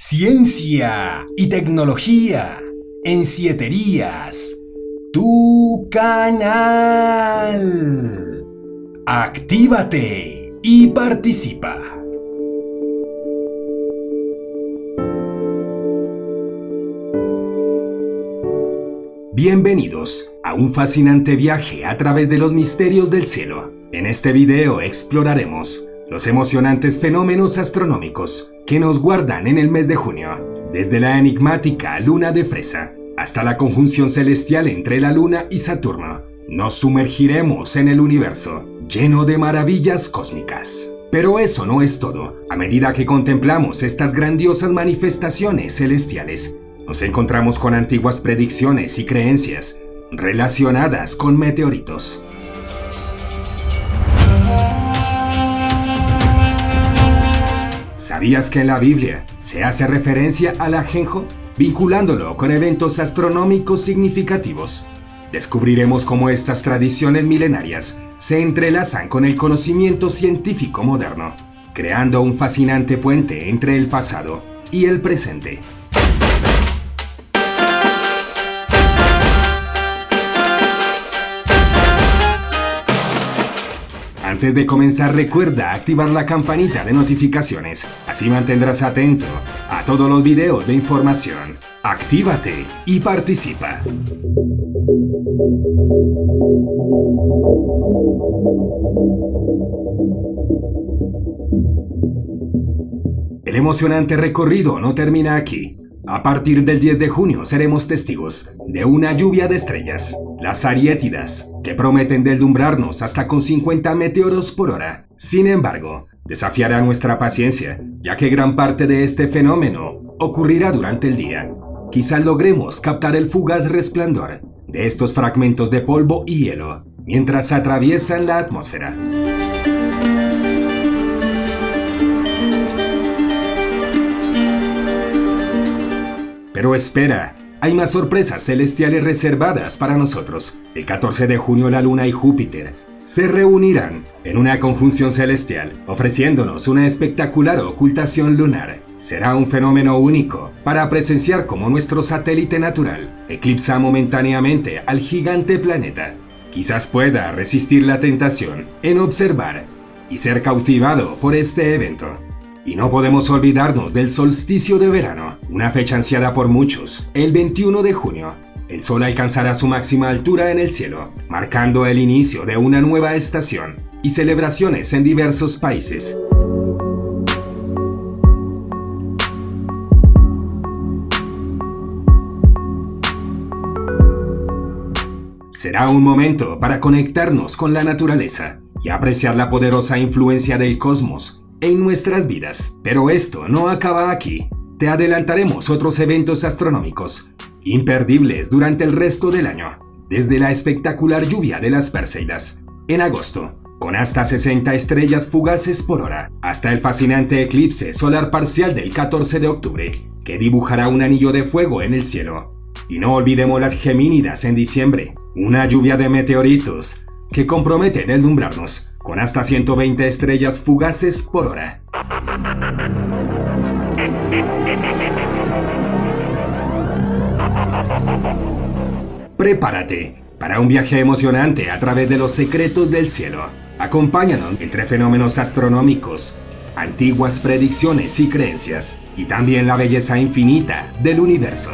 Ciencia y tecnología en Sieterías. Tu canal. Actívate y participa. Bienvenidos a un fascinante viaje a través de los misterios del cielo. En este video exploraremos los emocionantes fenómenos astronómicos que nos guardan en el mes de junio, desde la enigmática luna de fresa hasta la conjunción celestial entre la luna y Saturno. Nos sumergiremos en el universo, lleno de maravillas cósmicas. Pero eso no es todo. A medida que contemplamos estas grandiosas manifestaciones celestiales, nos encontramos con antiguas predicciones y creencias relacionadas con meteoritos. ¿Sabías que en la Biblia se hace referencia al ajenjo, vinculándolo con eventos astronómicos significativos? Descubriremos cómo estas tradiciones milenarias se entrelazan con el conocimiento científico moderno, creando un fascinante puente entre el pasado y el presente. Antes de comenzar recuerda activar la campanita de notificaciones, así mantendrás atento a todos los videos de información. Actívate y participa. El emocionante recorrido no termina aquí. A partir del 10 de junio seremos testigos de una lluvia de estrellas, las ariétidas, que prometen deslumbrarnos hasta con 50 meteoros por hora. Sin embargo, desafiará nuestra paciencia, ya que gran parte de este fenómeno ocurrirá durante el día. Quizás logremos captar el fugaz resplandor de estos fragmentos de polvo y hielo mientras atraviesan la atmósfera. Pero espera, hay más sorpresas celestiales reservadas para nosotros. El 14 de junio la Luna y Júpiter se reunirán en una conjunción celestial, ofreciéndonos una espectacular ocultación lunar. Será un fenómeno único para presenciar cómo nuestro satélite natural eclipsa momentáneamente al gigante planeta. Quizás pueda resistir la tentación en observar y ser cautivado por este evento. Y no podemos olvidarnos del solsticio de verano, una fecha ansiada por muchos. El 21 de junio, el Sol alcanzará su máxima altura en el cielo, marcando el inicio de una nueva estación y celebraciones en diversos países. Será un momento para conectarnos con la naturaleza y apreciar la poderosa influencia del cosmos en nuestras vidas. Pero esto no acaba aquí. Te adelantaremos otros eventos astronómicos imperdibles durante el resto del año, desde la espectacular lluvia de las Perseidas en agosto, con hasta 60 estrellas fugaces por hora, hasta el fascinante eclipse solar parcial del 14 de octubre, que dibujará un anillo de fuego en el cielo. Y no olvidemos las Gemínidas en diciembre, una lluvia de meteoritos que compromete deslumbrarnos con hasta 120 estrellas fugaces por hora. Prepárate para un viaje emocionante a través de los secretos del cielo. Acompáñanos entre fenómenos astronómicos, antiguas predicciones y creencias, y también la belleza infinita del universo.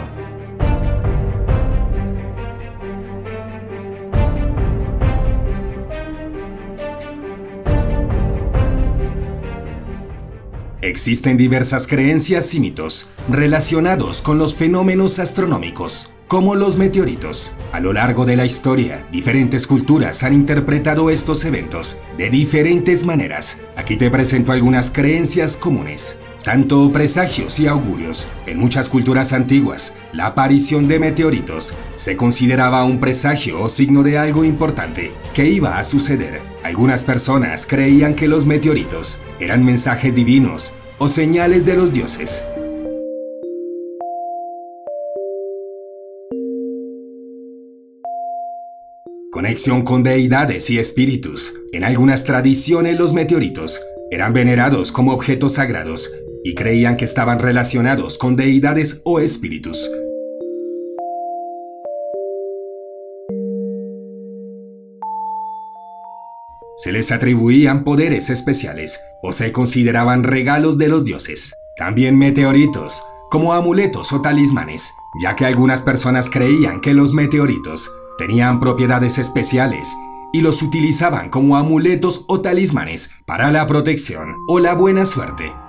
Existen diversas creencias y mitos relacionados con los fenómenos astronómicos, como los meteoritos. A lo largo de la historia, diferentes culturas han interpretado estos eventos de diferentes maneras. Aquí te presento algunas creencias comunes. Tanto presagios y augurios. En muchas culturas antiguas, la aparición de meteoritos se consideraba un presagio o signo de algo importante que iba a suceder. Algunas personas creían que los meteoritos eran mensajes divinos o señales de los dioses. Conexión con deidades y espíritus. En algunas tradiciones los meteoritos eran venerados como objetos sagrados y creían que estaban relacionados con deidades o espíritus. Se les atribuían poderes especiales o se consideraban regalos de los dioses. También meteoritos, como amuletos o talismanes, ya que algunas personas creían que los meteoritos tenían propiedades especiales y los utilizaban como amuletos o talismanes para la protección o la buena suerte.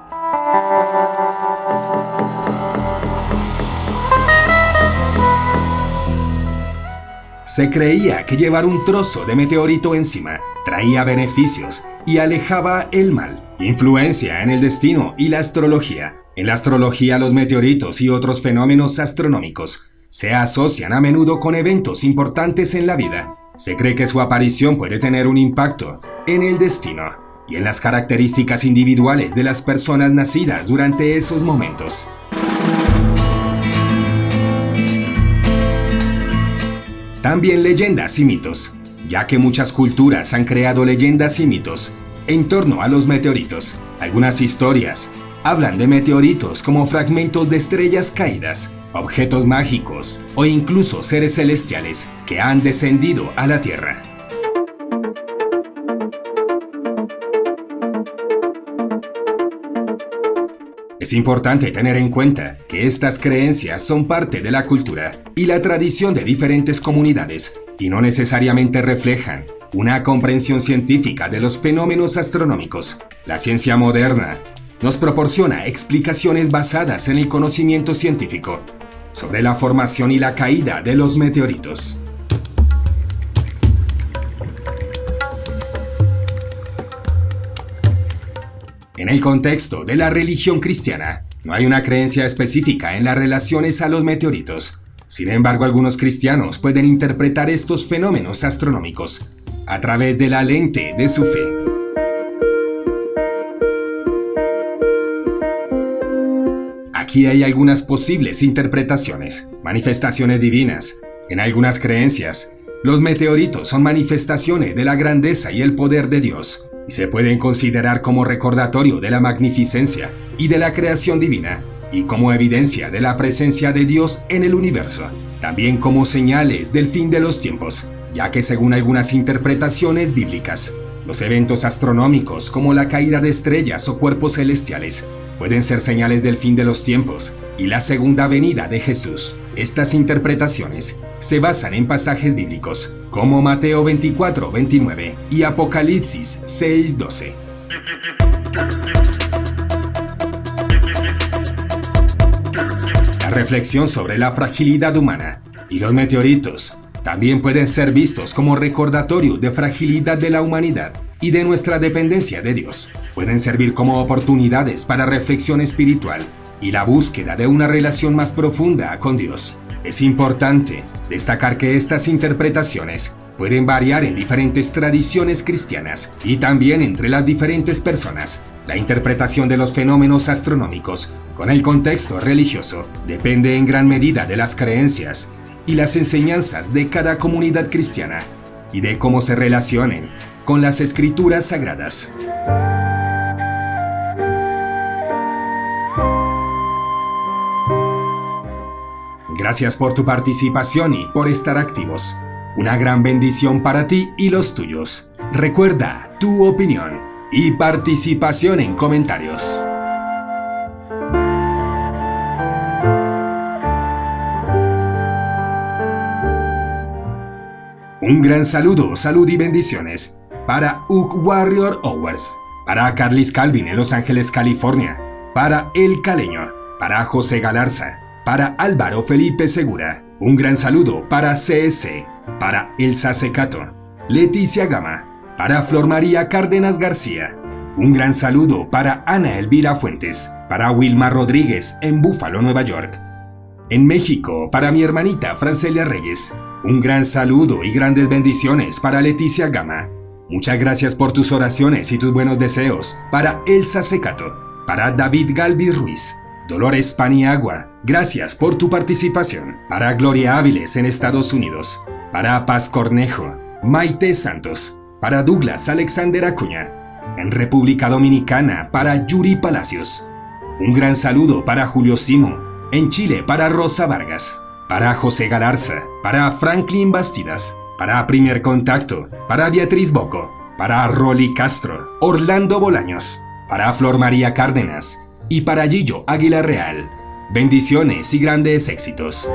Se creía que llevar un trozo de meteorito encima traía beneficios y alejaba el mal. Influencia en el destino y la astrología. En la astrología los meteoritos y otros fenómenos astronómicos se asocian a menudo con eventos importantes en la vida. Se cree que su aparición puede tener un impacto en el destino y en las características individuales de las personas nacidas durante esos momentos. También leyendas y mitos, ya que muchas culturas han creado leyendas y mitos en torno a los meteoritos. Algunas historias hablan de meteoritos como fragmentos de estrellas caídas, objetos mágicos o incluso seres celestiales que han descendido a la Tierra. Es importante tener en cuenta que estas creencias son parte de la cultura y la tradición de diferentes comunidades y no necesariamente reflejan una comprensión científica de los fenómenos astronómicos. La ciencia moderna nos proporciona explicaciones basadas en el conocimiento científico sobre la formación y la caída de los meteoritos. En el contexto de la religión cristiana, no hay una creencia específica en las relaciones a los meteoritos. Sin embargo, algunos cristianos pueden interpretar estos fenómenos astronómicos a través de la lente de su fe. Aquí hay algunas posibles interpretaciones, manifestaciones divinas. En algunas creencias, los meteoritos son manifestaciones de la grandeza y el poder de Dios, y se pueden considerar como recordatorio de la magnificencia y de la creación divina, y como evidencia de la presencia de Dios en el universo, también como señales del fin de los tiempos, ya que según algunas interpretaciones bíblicas, los eventos astronómicos como la caída de estrellas o cuerpos celestiales pueden ser señales del fin de los tiempos y la segunda venida de Jesús. Estas interpretaciones se basan en pasajes bíblicos como Mateo 24, 29 y Apocalipsis 6, 12. La reflexión sobre la fragilidad humana y los meteoritos también pueden ser vistos como recordatorio de fragilidad de la humanidad y de nuestra dependencia de Dios. Pueden servir como oportunidades para reflexión espiritual y la búsqueda de una relación más profunda con Dios. Es importante destacar que estas interpretaciones pueden variar en diferentes tradiciones cristianas y también entre las diferentes personas. La interpretación de los fenómenos astronómicos con el contexto religioso depende en gran medida de las creencias y las enseñanzas de cada comunidad cristiana y de cómo se relacionen con las escrituras sagradas. Gracias por tu participación y por estar activos. Una gran bendición para ti y los tuyos. Recuerda tu opinión y participación en comentarios. Un gran saludo, salud y bendiciones para Ugh Warrior Hours, para Carlis Calvin en Los Ángeles, California, para El Caleño, para José Galarza, para Álvaro Felipe Segura. Un gran saludo para CS, para Elsa Secato, Leticia Gama, para Flor María Cárdenas García. Un gran saludo para Ana Elvira Fuentes, para Wilma Rodríguez en Búfalo, Nueva York. En México, para mi hermanita Francelia Reyes. Un gran saludo y grandes bendiciones para Leticia Gama. Muchas gracias por tus oraciones y tus buenos deseos para Elsa Secato, para David Galvis Ruiz, Dolores Paniagua, gracias por tu participación. Para Gloria Áviles en Estados Unidos. Para Paz Cornejo, Maite Santos. Para Douglas Alexander Acuña. En República Dominicana, para Yuri Palacios. Un gran saludo para Julio Simo. En Chile para Rosa Vargas. Para José Galarza. Para Franklin Bastidas. Para Primer Contacto. Para Beatriz Boco. Para Rolly Castro. Orlando Bolaños. Para Flor María Cárdenas. Y para Gillo Águila Real. Bendiciones y grandes éxitos.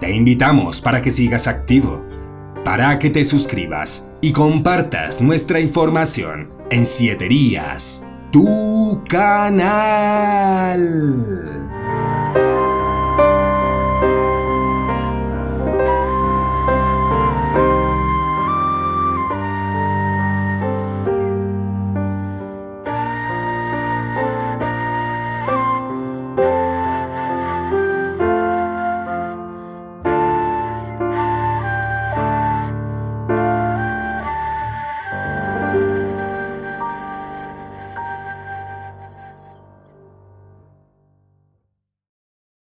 Te invitamos para que sigas activo, para que te suscribas y compartas nuestra información en Siete Días, tu canal.